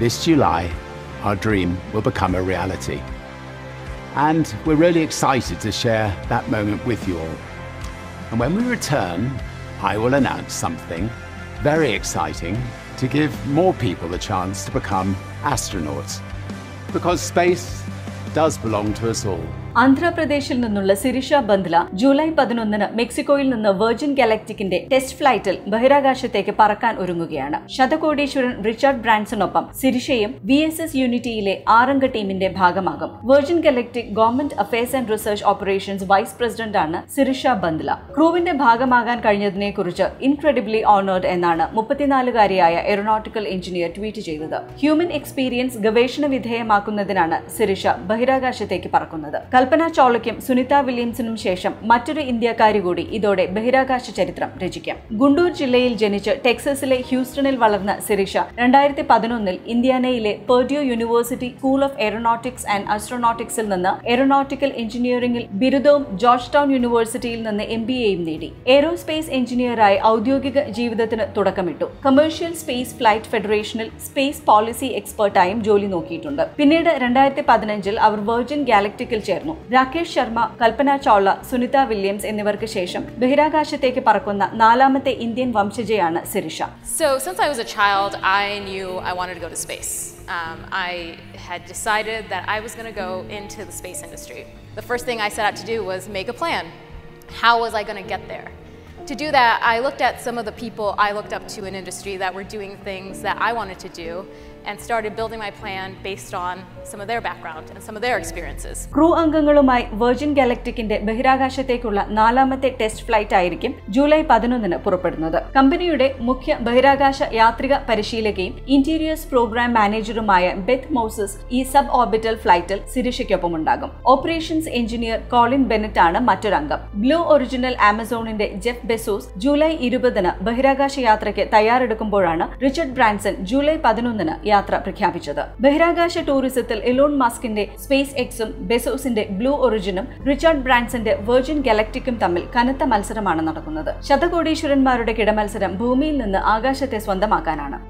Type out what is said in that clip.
this July, our dream will become a reality. And we're really excited to share that moment with you all. And when we return, I will announce something very exciting to give more people the chance to become astronauts. Because space does belong to us all. ആന്ധ്രാപ്രദേശിൽ നിന്നുള്ള Sirisha ബന്ദ്ല July പതിനൊന്നിന് മെക്സിക്കോയിൽ നിന്ന് virgin ഗാലക്റ്റിക്കിന്റെ test ഫ്ലൈറ്റിൽ ബഹിരാകാശത്തേക്ക് പറക്കാൻ ഒരുങ്ങുകയാണ്. ശതകോടീശ്വരൻ റിച്ചാർഡ് ബ്രാൻസണൊപ്പം സിരിഷയും വി എസ് എസ് യൂണിറ്റിയിലെ ആറംഗ ടീമിന്റെ ഭാഗമാകും. Virgin Galactic government affairs and research operations vice പ്രസിഡന്റാണ് സിരിഷ ബന്ദ്ല. ക്രൂവിന്റെ ഭാഗമാകാൻ കഴിഞ്ഞതിനെ കുറിച്ച് ഇൻക്രെഡിബ്ലി ഓണേർഡ് എന്നാണ് മുപ്പത്തിനാലുകാരിയായ എറോനോട്ടിക്കൽ എഞ്ചിനീയർ ട്വീറ്റ് ചെയ്തത്. ഹ്യൂമൻ എക്സ്പീരിയൻസ് ഗവേഷണ വിധേയമാക്കുന്നതിനാണ് സിരിഷ ബഹിരാകാശത്തേക്ക് പറക്കുന്നത്. കൽപ്പന ചോളയ്ക്കും സുനിത വില്യംസിനും ശേഷം മറ്റൊരു ഇന്ത്യക്കാരി കൂടി ഇതോടെ ബഹിരാകാശ ചരിത്രം രചിക്കാം. ഗുണ്ടൂർ ജില്ലയിൽ ജനിച്ച് ടെക്സസിലെ ഹ്യൂസ്റ്റണിൽ വളർന്ന സിറിഷ രണ്ടായിരത്തി പതിനൊന്നിൽ ഇന്ത്യാനയിലെ Purdue university school of aeronautics and അസ്ട്രോനോട്ടിക്സിൽ നിന്ന് എയറോനോട്ടിക്കൽ എഞ്ചിനീയറിംഗിൽ ബിരുദവും ജോർജ് ടൗൺ യൂണിവേഴ്സിറ്റിയിൽ നിന്ന് എം ബി എയും നേടി. എയ്റോസ്പേസ് എഞ്ചിനീയറായി ഔദ്യോഗിക ജീവിതത്തിന് തുടക്കമിട്ടു. കമേഴ്ഷ്യൽ സ്പേസ് ഫ്ലൈറ്റ് ഫെഡറേഷനിൽ സ്പേസ് പോളിസി എക്സ്പേർട്ടായും ജോലി നോക്കിയിട്ടുണ്ട്. പിന്നീട് രണ്ടായിരത്തി പതിനഞ്ചിൽ അവർ വെർജിൻ ഗാലക്ടിക്കിൽ ചേർന്നു. രാകേഷ് ശർമ്മ കൽപ്പന ചൗള സുനിത വില്യംസ് എന്നിവർക്ക് ശേഷം ബഹിരാകാശത്തേക്ക് പറക്കുന്ന നാലാമത്തെ Indian വംശജയാണ് Sirisha So, since I was a child, I knew I wanted to go to space. Um, I had decided that I was going to go into the space industry. The first thing I set out to do was make a plan. How was I going to get there? To do that, I looked at some of the people I looked up to in industry that were doing things that I wanted to do and started building my plan based on some of their background and some of their experiences. Crew അംഗങ്ങളുമായി Virgin ഗാലക്റ്റിക്കിന്റെ ബഹിരാകാശത്തേക്കുള്ള നാലാമത്തെ test flight ആയിരിക്കും July പതിനൊന്നിന് പുറപ്പെടുന്നത്. കമ്പനിയുടെ മുഖ്യ ബഹിരാകാശ യാത്രിക പരിശീലകയും ഇന്റീരിയേഴ്സ് പ്രോഗ്രാം മാനേജറുമായ ബെത്ത് മോസസ് ഈ സബ് ഓർബിറ്റൽ ഫ്ലൈറ്റിൽ സിരിഷയ്ക്കൊപ്പം ഉണ്ടാകും ഓപ്പറേഷൻസ് എഞ്ചിനീയർ കോളിൻ ബെനറ്റ് ആണ് മറ്റൊരംഗം. ബ്ലൂ ഒറിജിനൽ ആമസോണിന്റെ ജെഫ് ബെസോസ് ജൂലൈ ഇരുപതിന് ബഹിരാകാശ യാത്രയ്ക്ക് തയ്യാറെടുക്കുമ്പോഴാണ് റിച്ചർഡ് ബ്രാൻസൺ ജൂലൈ പതിനൊന്നിന് യാത്ര പ്രഖ്യാപിച്ചത്. ബഹിരാകാശ ടൂറിസത്തിൽ എലോൺ മാസ്കിന്റെ സ്പേസ് എക്സും ബെസോസിന്റെ ബ്ലൂ ഒറിജിനും റിച്ചാർഡ് ബ്രാൻസന്റെ വെർജിൻ ഗലക്ടിക്കും തമ്മിൽ കനത്ത മത്സരമാണ് നടക്കുന്നത്. ശതകോടീശ്വരന്മാരുടെ കിടമത്സരം ഭൂമിയിൽ നിന്ന് ആകാശത്തെ സ്വന്തമാക്കാനാണ്.